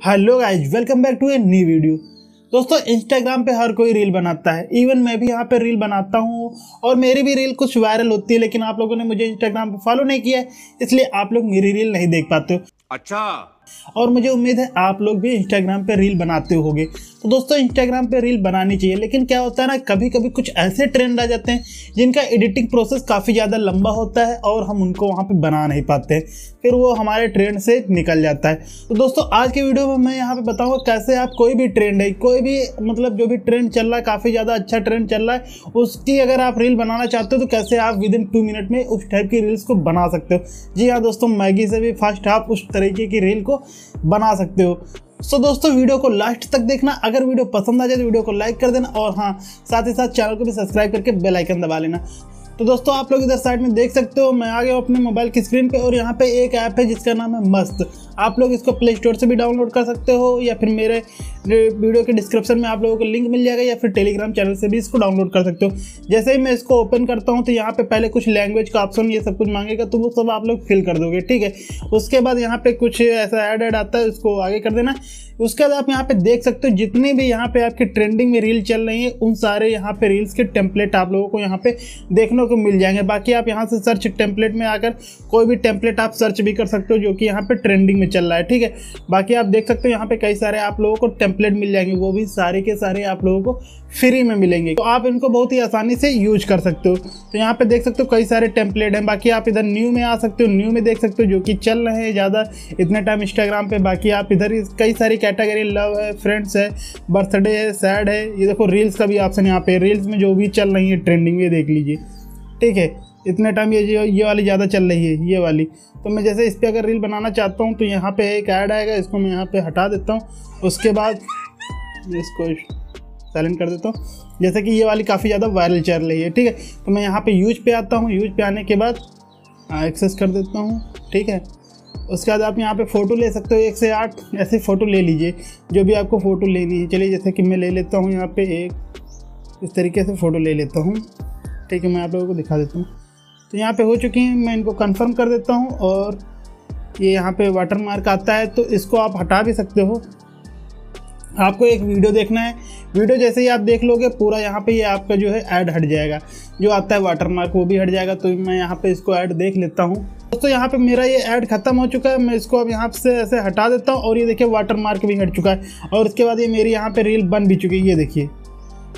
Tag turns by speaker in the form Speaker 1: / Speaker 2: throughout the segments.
Speaker 1: Hello guys welcome back to a new video. दोस्तों Instagram पे हर कोई रील बनाता है। इवन मैं भी यहाँ पे रील बनाता हूँ और मेरी भी रील कुछ वायरल होती है, लेकिन आप लोगों ने मुझे इंस्टाग्राम पे फॉलो नहीं किया है, इसलिए आप लोग मेरी रील नहीं देख पाते हो।
Speaker 2: अच्छा।
Speaker 1: और मुझे उम्मीद है आप लोग भी इंस्टाग्राम पे रील बनाते होगे। तो दोस्तों इंस्टाग्राम पे रील बनानी चाहिए, लेकिन क्या होता है ना कभी कभी कुछ ऐसे ट्रेंड आ जाते हैं, जिनका एडिटिंग प्रोसेस काफ़ी ज़्यादा लंबा होता है और हम उनको वहाँ पे बना नहीं पाते फिर वो हमारे ट्रेंड से निकल जाता है। तो दोस्तों, आज के वीडियो में मैं यहाँ पर बताऊँगा कैसे आप कोई भी ट्रेंड है, कोई भी मतलब जो भी ट्रेंड चल रहा है, काफ़ी ज़्यादा अच्छा ट्रेंड चल रहा है, उसकी अगर आप रील बनाना चाहते हो तो कैसे आप विद इन टू मिनट में उस टाइप की रील्स को बना सकते हो। जी हाँ दोस्तों मैगी से भी फास्ट आप उस तरीके की रील को बना सकते हो। सो so, दोस्तों वीडियो को लास्ट तक देखना। अगर वीडियो पसंद आ जाए तो वीडियो को लाइक कर देना और हाँ साथ ही साथ चैनल को भी सब्सक्राइब करके बेल आइकन दबा लेना। तो दोस्तों आप लोग इधर साइड में देख सकते हो मैं आ गया अपने मोबाइल की स्क्रीन पे और यहाँ पे एक ऐप है जिसका नाम है मस्त। आप लोग इसको प्ले स्टोर से भी डाउनलोड कर सकते हो या फिर मेरे वीडियो के डिस्क्रिप्शन में आप लोगों को लिंक मिल जाएगा या फिर टेलीग्राम चैनल से भी इसको डाउनलोड कर सकते हो। जैसे ही मैं इसको ओपन करता हूँ तो यहाँ पे पहले कुछ लैंग्वेज का ऑप्शन ये सब कुछ मांगेगा तो वो सब आप लोग फिल कर दोगे, ठीक है? उसके बाद यहाँ पे कुछ ऐसा ऐड ऐड आता है, उसको आगे कर देना। उसके बाद आप यहाँ पे देख सकते हो, जितने भी यहाँ पे आपकी ट्रेंडिंग में रील चल रही है, उन सारे यहाँ पे रील्स के टेम्पलेट आप लोगों को यहाँ पे देखने को मिल जाएँगे। बाकी आप यहाँ से सर्च टेम्पलेट में आकर कोई भी टेम्पलेट आप सर्च भी कर सकते हो, जो कि यहाँ पे ट्रेंडिंग में चल रहा है, ठीक है? बाकी आप देख सकते हो, यहाँ पे कई सारे आप लोगों को टेम्पलेट मिल जाएँगे, वो भी सारे के सारे आप लोगों को फ्री में मिलेंगे। तो आप इनको बहुत ही आसानी से यूज़ कर सकते हो। तो यहाँ पे देख सकते हो कई सारे टेम्पलेट हैं, बाकी आप इधर न्यू में आ सकते हो न्यू में देख सकते हो, जो कि चल रहे हैं ज़्यादा। इतने टाइम इंस्टाग्राम पे, बाकी आप इधर कई सारी कैटेगरी लव है फ्रेंड्स है बर्थडे है सैड है, ये देखो रील्स का भी ऑप्शन यहाँ पे। रील्स में जो भी चल रही है ट्रेंडिंग ये देख लीजिए। ठीक है इतने टाइम ये ये वाली ज़्यादा चल रही है, ये वाली। तो मैं जैसे इस पर अगर रील बनाना चाहता हूँ तो यहाँ पे एक ऐड आएगा, इसको मैं यहाँ पे हटा देता हूँ। उसके बाद इसको साइलेंट कर देता हूँ। जैसे कि ये वाली काफ़ी ज़्यादा वायरल चल रही है, ठीक है? तो मैं यहाँ पे यूज़ पे आता हूँ यूज़ पे आने के बाद एक्सेस कर देता हूँ, ठीक है? उसके बाद आप यहाँ पे फ़ोटो ले सकते हो, एक से आठ ऐसे फ़ोटो ले लीजिए, जो भी आपको फ़ोटो लेनी है। चलिए, जैसे कि मैं ले लेता हूँ यहाँ पे एक, इस तरीके से फ़ोटो ले लेता हूँ। ठीक है, मैं आप लोगों को दिखा देता हूँ। तो यहाँ पे हो चुकी हैं, मैं इनको कंफर्म कर देता हूँ और ये यहाँ पे वाटर मार्क आता है तो इसको आप हटा भी सकते हो। आपको एक वीडियो देखना है। वीडियो जैसे ही आप देख लोगे, पूरा यहाँ पे ये यह आपका जो है ऐड हट जाएगा। जो आता है वाटर मार्क वो भी हट जाएगा तो मैं यहाँ पे इसको ऐड देख लेता हूँ। दोस्तों, यहाँ पे मेरा ये ऐड खत्म हो चुका है। मैं इसको अब यहाँ से ऐसे हटा देता हूँ और ये देखिए वाटर मार्क भी हट चुका है। और उसके बाद ये मेरी यहाँ पे रील बन भी चुकी है, ये देखिए।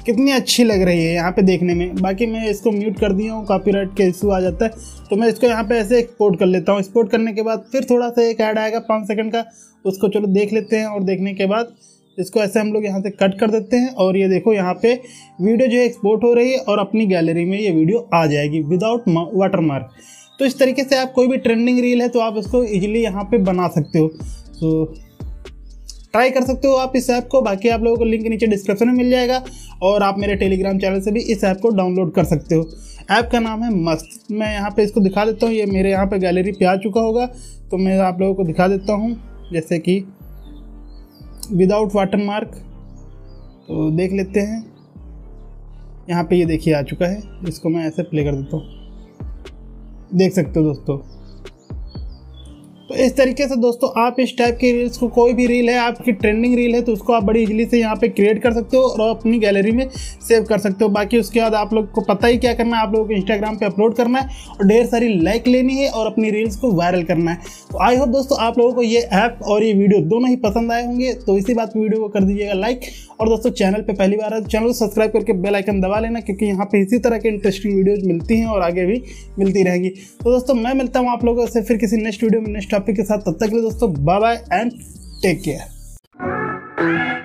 Speaker 1: कितनी अच्छी लग रही है यहाँ पे देखने में। बाकी मैं इसको म्यूट कर दिया हूँ कॉपीराइट के इशू आ जाता है। तो मैं इसको यहाँ पे ऐसे एक्सपोर्ट कर लेता हूँ। एक्सपोर्ट करने के बाद फिर थोड़ा सा एक ऐड आएगा पाँच सेकंड का। उसको चलो देख लेते हैं और देखने के बाद इसको ऐसे हम लोग यहाँ से कट कर देते हैं। और ये देखो यहाँ पे वीडियो जो है एक्सपोर्ट हो रही है और अपनी गैलरी में ये वीडियो आ जाएगी विदाउट वाटर मार्क तो इस तरीके से आप कोई भी ट्रेंडिंग रील है तो आप इसको ईजिली यहाँ पे बना सकते हो। तो ट्राई कर सकते हो आप इस ऐप को। बाकी आप लोगों को लिंक नीचे डिस्क्रिप्शन में मिल जाएगा और आप मेरे टेलीग्राम चैनल से भी इस ऐप को डाउनलोड कर सकते हो। ऐप का नाम है मस्त। मैं यहाँ पे इसको दिखा देता हूँ। ये मेरे यहाँ पे गैलरी पे आ चुका होगा। तो मैं आप लोगों को दिखा देता हूँ। जैसे कि विदाउट वाटर मार्क तो देख लेते हैं। यहाँ पे ये देखिए आ चुका है। इसको मैं ऐसे प्ले कर देता हूँ। देख सकते हो दोस्तों। तो इस तरीके से दोस्तों, आप इस टाइप की रील्स को कोई भी रील है, आपकी ट्रेंडिंग रील है तो उसको आप बड़ी इजीली से यहाँ पे क्रिएट कर सकते हो और अपनी गैलरी में सेव कर सकते हो। बाकी उसके बाद आप लोग को पता ही क्या करना है, आप लोगों को इंस्टाग्राम पे अपलोड करना है और ढेर सारी लाइक लेनी है और अपनी रील्स को वायरल करना है। तो आई होप दोस्तों, आप लोगों को ये ऐप और ये वीडियो दोनों ही पसंद आए होंगे तो इसी बात वीडियो को कर दीजिएगा लाइक और दोस्तों चैनल पर पहली बार है तो चैनल को सब्सक्राइब करके बेलाइकन दबा लेना, क्योंकि यहाँ पर इसी तरह के इंटरेस्टिंग वीडियोज़ मिलती हैं और आगे भी मिलती रहेंगी। तो दोस्तों, मैं मिलता हूँ आप लोगों से फिर किसी नेक्स्ट वीडियो में नेक्स्ट टॉपिक के साथ तब तक के लिए दोस्तों bye bye and take care